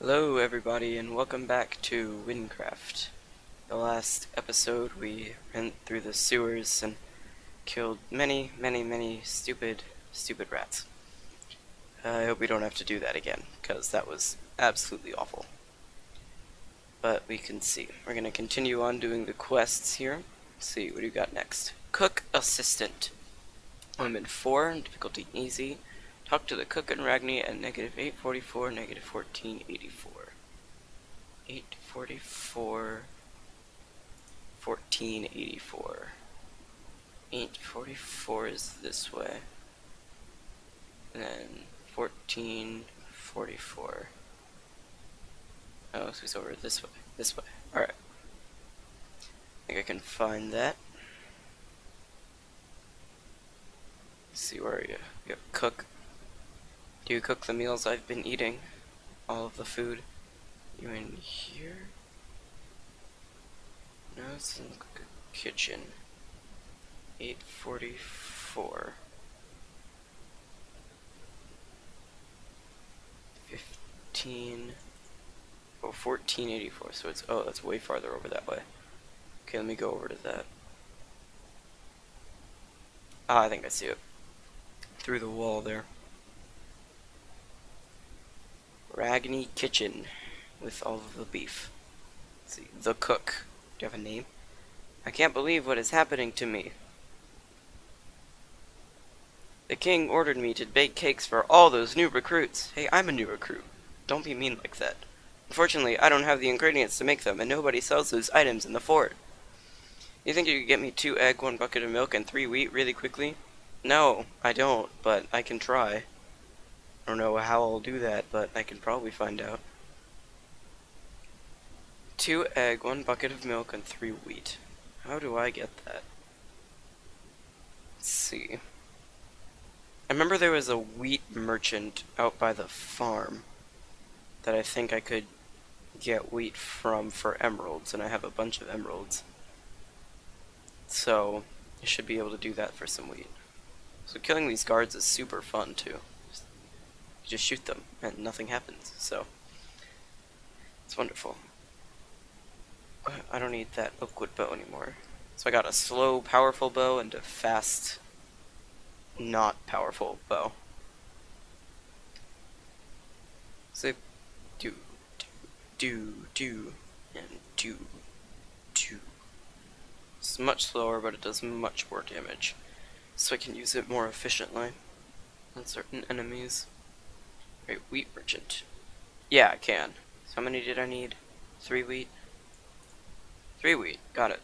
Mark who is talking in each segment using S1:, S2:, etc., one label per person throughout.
S1: Hello everybody and welcome back to Wynncraft. The last episode we went through the sewers and killed many, many, many stupid, stupid rats. I hope we don't have to do that again, because that was absolutely awful. But we can see. We're going to continue on doing the quests here. Let's see, what do you got next? Cook Assistant. I'm in 4, difficulty easy. Talk to the cook and Ragni at negative 844, negative 1484. 844, 1484. 844 is this way. And then 1444. Oh, so it's over this way. This way. Alright. I think I can find that. Let's see where are you? You cook. Do you cook the meals I've been eating? All of the food? You in here? No, it's in the kitchen. 844. 15. Oh, 1484. So it's, oh, that's way farther over that way. Okay, let me go over to that. Ah, I think I see it. Through the wall there. Ragni Kitchen with all of the beef. Let's see, the cook. Do you have a name? I can't believe what is happening to me. The king ordered me to bake cakes for all those new recruits. Hey, I'm a new recruit. Don't be mean like that. Unfortunately, I don't have the ingredients to make them, and nobody sells those items in the fort. You think you could get me two egg, one bucket of milk, and three wheat really quickly? No, I don't, but I can try. I don't know how I'll do that, but I can probably find out. Two egg, one bucket of milk, and three wheat. How do I get that? Let's see. I remember there was a wheat merchant out by the farm that I think I could get wheat from for emeralds, and I have a bunch of emeralds. So, I should be able to do that for some wheat. So killing these guards is super fun too. Just, shoot them and nothing happens, so it's wonderful. I don't need that oakwood bow anymore. So I got a slow, powerful bow and a fast, not powerful bow. So do, do, do, do, and do, do. It's much slower, but it does much more damage. So I can use it more efficiently on certain enemies. Wait, wheat merchant. Yeah, I can. So how many did I need? Three wheat? Three wheat, got it.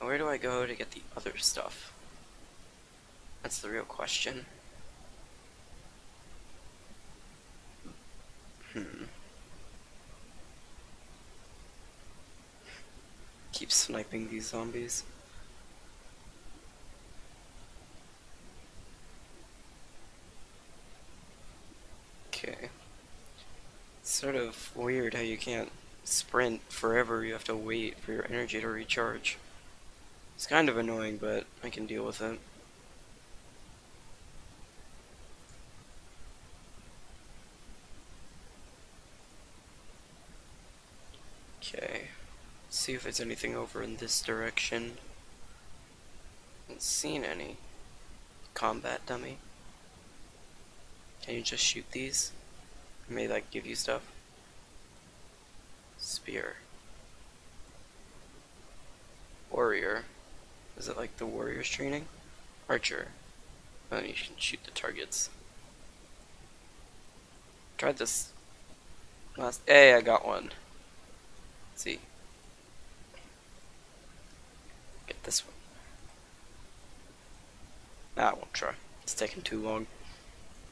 S1: where do I go to get the other stuff? That's the real question. Hmm. Keep sniping these zombies. Okay. It's sort how you can't sprint forever, you have to wait for your energy to recharge. It's kind of annoying, but I can deal with it. Okay, see if there's anything over in this direction. Haven't seen any. Combat dummy. Can you just shoot these? May like give you stuff. Spear. Warrior. Is it like the warrior's training? Archer. Oh, you can shoot the targets. Tried this last. Hey, I got one. Let's see. Get this one. Nah, I won't try. It's taking too long.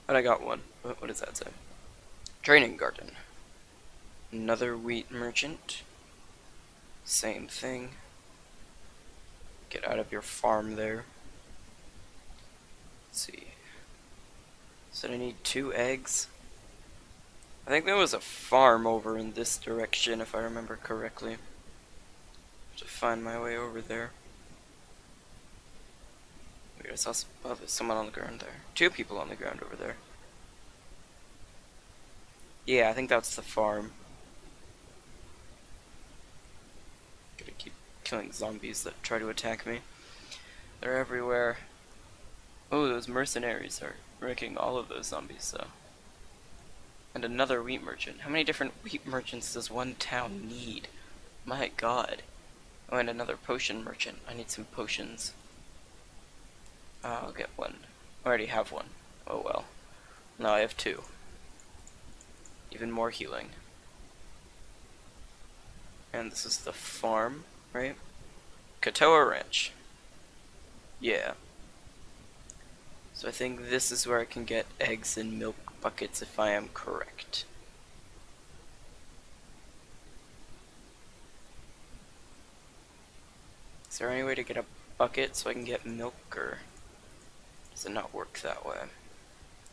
S1: But I got one. What, what does that say? Training garden. Another wheat merchant. Same thing. Get out of your farm there. Let's see. So I need two eggs. I think there was a farm over in this direction if I remember correctly. To find my way over there. Weird, I saw some, oh, someone on the ground there. Two people on the ground over there. Yeah, I think that's the farm. Gotta keep killing zombies that try to attack me. They're everywhere. Oh, those mercenaries are wrecking all of those zombies, though. And another wheat merchant. How many different wheat merchants does one town need? My god. Oh, and another potion merchant. I need some potions. I'll get one. I already have one. Oh well. Now I have two. Even more healing. And this is the farm, right? Katoa Ranch. Yeah. So I think this is where I can get eggs and milk buckets if I am correct. Is there any way to get a bucket so I can get milk or does it not work that way?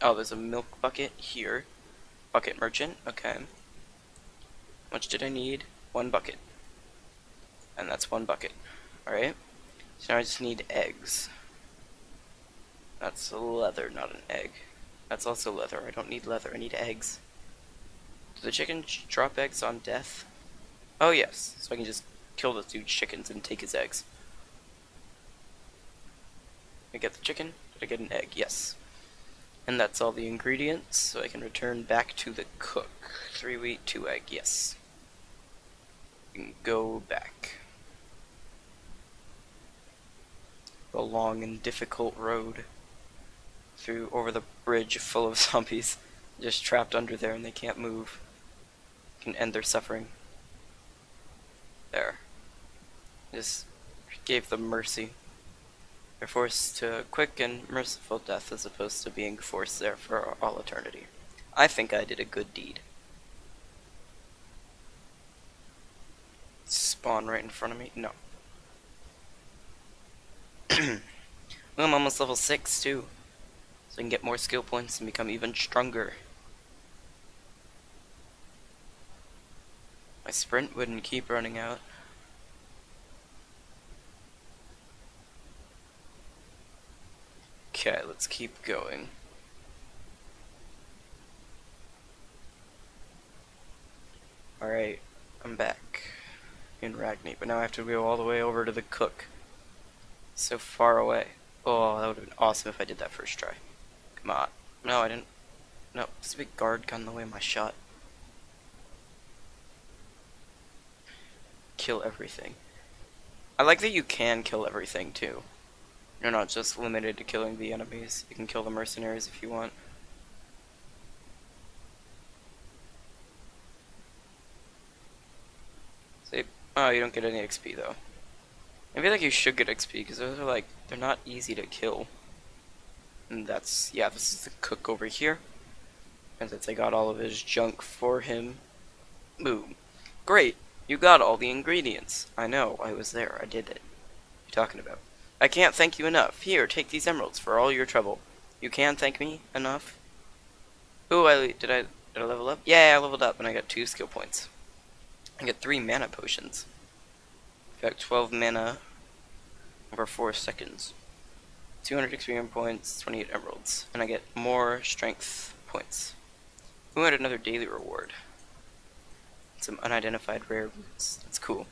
S1: Oh, there's a milk bucket here. Bucket merchant, okay. How much did I need? One bucket. And that's one bucket. Alright. So now I just need eggs. That's leather, not an egg. That's also leather. I don't need leather, I need eggs. Do the chickens drop eggs on death? Oh yes, so I can just kill the dude's chickens and take his eggs. I get the chicken? Did I get an egg? Yes. And that's all the ingredients, so I can return back to the cook. Three wheat, two egg, yes. Can go back. The long and difficult road through over the bridge full of zombies just trapped under there and they can't move. Can end their suffering. There. Just gave them mercy. They're forced to a quick and merciful death as opposed to being forced there for all eternity. I think I did a good deed. Spawn right in front of me? No. I'm almost level 6 too. So I can get more skill points and become even stronger. My sprint wouldn't keep running out. Okay, let's keep going. Alright, I'm back in Ragni, but now I have to go all the way over to the cook. So far away. Oh, that would have been awesome if I did that first try. Come on. No, I didn't. No, big guard got in the way of my shot. Kill everything. I like that you can kill everything, too. You're not just limited to killing the enemies. You can kill the mercenaries if you want. See? Oh, you don't get any XP though. Feel like you should get XP because those are like, they're not easy to kill. And that's, yeah, this is the cook over here. And since I got all of his junk for him, boom. Great, you got all the ingredients. I know, I was there, I did it. You talking about? I can't thank you enough. Here, take these emeralds for all your trouble. You can thank me enough? Ooh, I, did I, did I level up? Yeah, I leveled up and I got two skill points. I get three mana potions. Fact, 12 mana over 4 seconds. 200 experience points, 28 emeralds. And I get more strength points. We and another daily reward. Some unidentified rare roots. That's cool.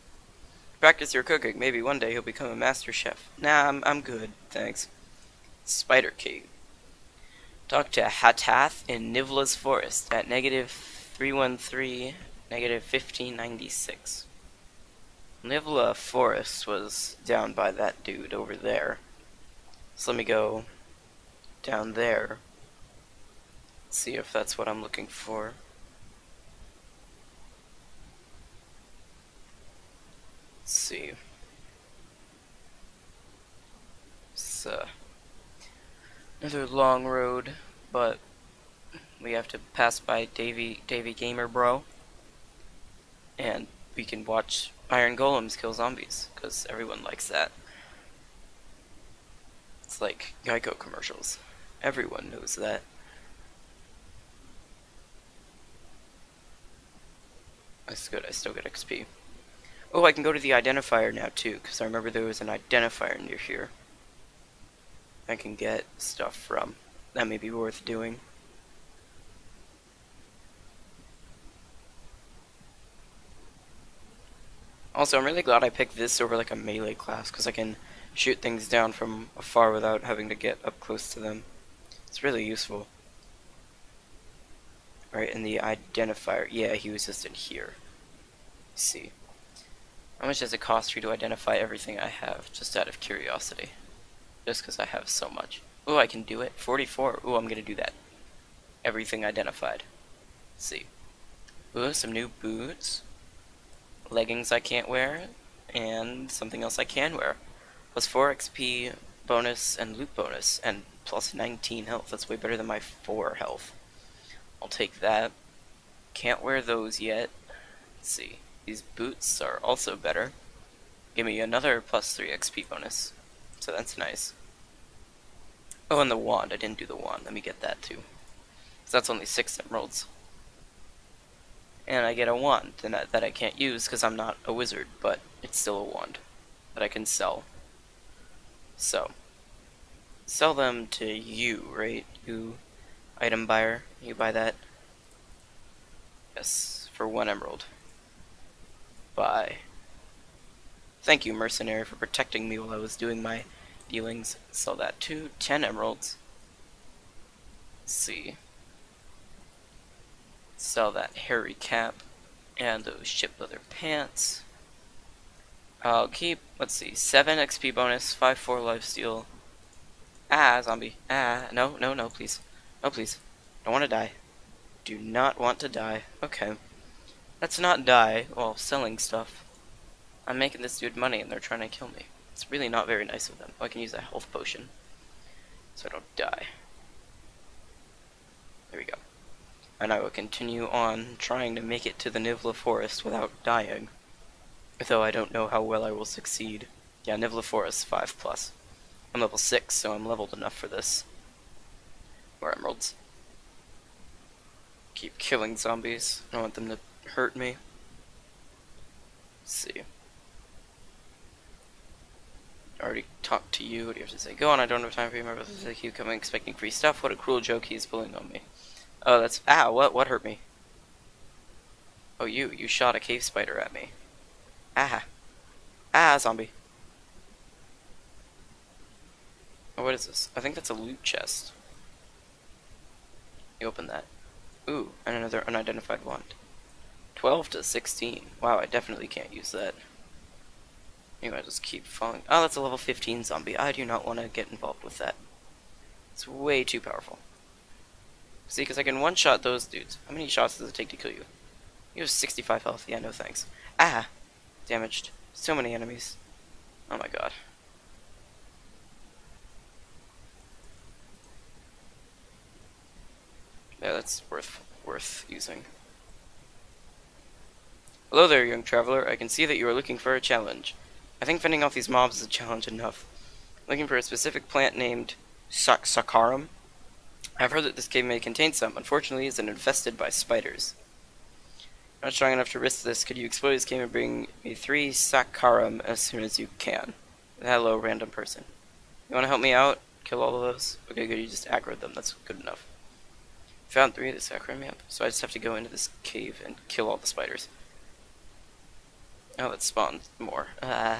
S1: Practice your cooking. Maybe one day you'll become a master chef. Nah, I'm, I'm good. Thanks. Spider Cave. Talk to Hatath in Nivla's Forest at negative 313, negative 1596. Nivla Forest was down by that dude over there. So let me go down there. See if that's what I'm looking for. Let's see. It's uh, another long road, but we have to pass by Davy Davy Gamer Bro, and we can watch Iron Golems kill zombies because everyone likes that. It's like Geico commercials. Everyone knows that. That's good. I still get XP. Oh, I can go to the identifier now too, because I remember there was an identifier near here. I can get stuff from. That may be worth doing. Also, I'm really glad I picked this over like a melee class because I can shoot things down from afar without having to get up close to them. It's really useful. Right, and the identifier, yeah, he was just in here. Let's see. How much does it cost for you to identify everything I have, just out of curiosity? Just because I have so much. Oh, I can do it. 44. Oh, I'm gonna do that. Everything identified. Let's see. Ooh, some new boots. Leggings I can't wear. And something else I can wear. Plus 4 XP bonus and loot bonus. And plus 19 health. That's way better than my 4 health. I'll take that. Can't wear those yet. Let's see. These boots are also better. Give me another plus 3 XP bonus. So that's nice. Oh, and the wand. I didn't do the wand. Let me get that too. So that's only 6 emeralds. And I get a wand that I can't use because I'm not a wizard, but it's still a wand that I can sell. So, sell them to you, right? You item buyer. You buy that. Yes, for one emerald. Buy. Thank you, mercenary, for protecting me while I was doing my dealings. Sell that too. Ten emeralds. Let's see. Sell that hairy cap and those ship leather pants. I'll keep, let's see, 7 XP bonus, 5 4 life steal. Ah, zombie. Ah, no, no, no, please. No, please. Don't want to die. Do not want to die. Okay. Let's not die while selling stuff. I'm making this dude money and they're trying to kill me. It's really not very nice of them. Oh, I can use a health potion. So I don't die. There we go. And I will continue on trying to make it to the Nivla Forest without dying. Though I don't know how well I will succeed. Yeah, Nivla Forest 5 plus. I'm level 6, so I'm leveled enough for this. More emeralds. Keep killing zombies. I don't want them to hurt me. Let's see. Already talked to you. What do you have to say? Go on, I don't have time for you. Remember, this like you coming expecting free stuff. What a cruel joke he's pulling on me. Oh, that's... Ow, what, what hurt me? Oh, you. You shot a cave spider at me. Ah. Ah, zombie. Oh, what is this? I think that's a loot chest. You open that. Ooh, and another unidentified wand. 12 to 16. Wow, I definitely can't use that. Maybe I just keep falling. Oh, that's a level 15 zombie. I do not want to get involved with that. It's way too powerful. See, because I can one-shot those dudes. How many shots does it take to kill you? You have 65 health. Yeah, no thanks. Ah! Damaged. So many enemies. Oh my god. Yeah, that's worth worth using. Hello there, young traveler. I can see that you are looking for a challenge. I think fending off these mobs is a challenge enough. Looking for a specific plant named Sak Sakarum. I've heard that this cave may contain some. Unfortunately, it's infested by spiders. Not strong enough to risk this. Could you explore this cave and bring me three Sakarum as soon as you can? Hello, random person. You want to help me out? Kill all of those? Okay, good. You just aggroed them. That's good enough. Found three of the Sakarum, yep. So I just have to go into this cave and kill all the spiders. Oh, it spawned more. Uh,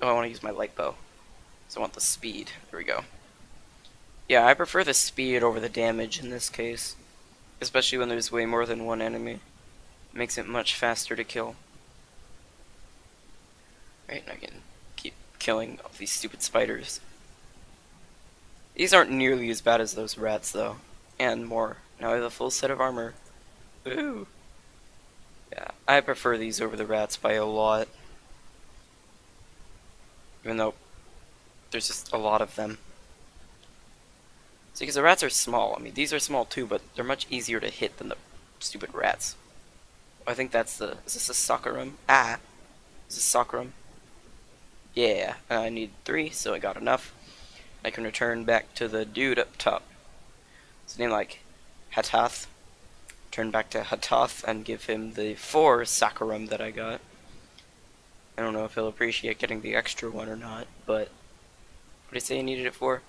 S1: oh, I want to use my light bow. So I want the speed. There we go. Yeah, I prefer the speed over the damage in this case. Especially when there's way more than one enemy. It makes it much faster to kill. Right, and I can keep killing all these stupid spiders. These aren't nearly as bad as those rats, though. And more. Now I have a full set of armor. Ooh. Yeah, I prefer these over the rats by a lot. Even though there's just a lot of them. See, because the rats are small. I mean, these are small too, but they're much easier to hit than the stupid rats. I think that's the... Is this a soccer room? Ah! Is this soccer room? Yeah, I need three, so I got enough. I can return back to the dude up top. His name like Hatath. Turn back to Hatath and give him the four Sakarum that I got. I don't know if he'll appreciate getting the extra one or not, but what did he say he needed it for?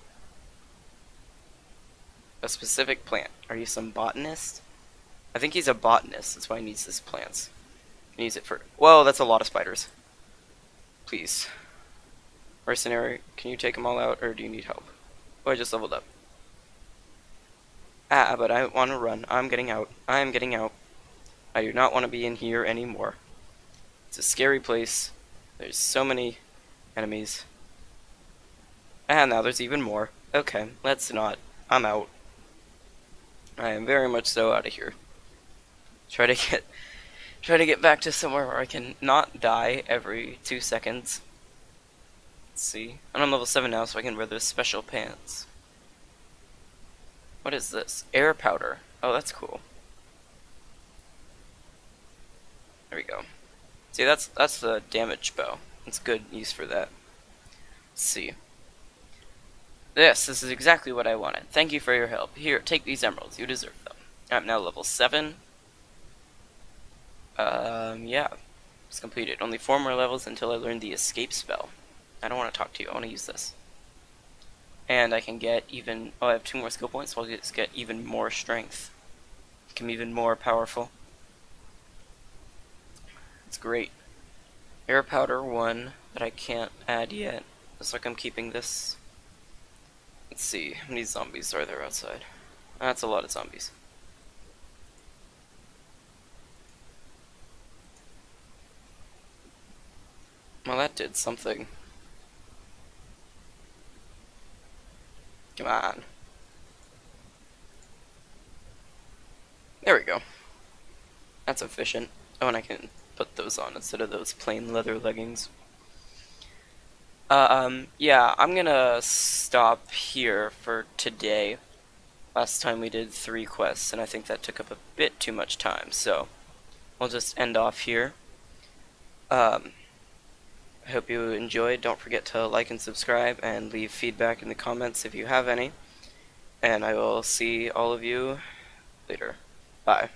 S1: A specific plant. Are you some botanist? I think he's a botanist, that's why he needs his plants. He needs it for... Whoa, that's a lot of spiders. Please. Mercenary, can you take them all out, or do you need help? Oh, I just leveled up. Ah, but I want to run. I'm getting out. I am getting out. I do not want to be in here anymore. It's a scary place. There's so many enemies. And now there's even more. Okay, let's not. I'm out. I am very much so out of here. Try to get try to get back to somewhere where I can not die every two seconds. Let's see. I'm on level 7 now, so I can wear those special pants. What is this? Air powder. Oh, that's cool. There we go. See, that's that's the damage bow. It's good use for that. Let's see. This, this is exactly what I wanted. Thank you for your help. Here, take these emeralds. You deserve them. I'm now level 7. Um, yeah. It's completed. Only four more levels until I learn the escape spell. I don't want to talk to you. I want to use this. And I can get even... Oh, I have two more skill points, so I'll just get even more strength. Become even more powerful. It's great. Air powder 1 that I can't add yet. Looks like I'm keeping this. Let's see, how many zombies are there outside? That's a lot of zombies. Well, that did something. Come on. There we go. That's efficient. Oh, and I can put those on instead of those plain leather leggings. Uh, um, yeah, I'm gonna stop here for today. Last time we did three quests, and I think that took up a bit too much time, so we'll just end off here. Um, I hope you enjoyed. Don't forget to like and subscribe, and leave feedback in the comments if you have any. And I will see all of you later. Bye.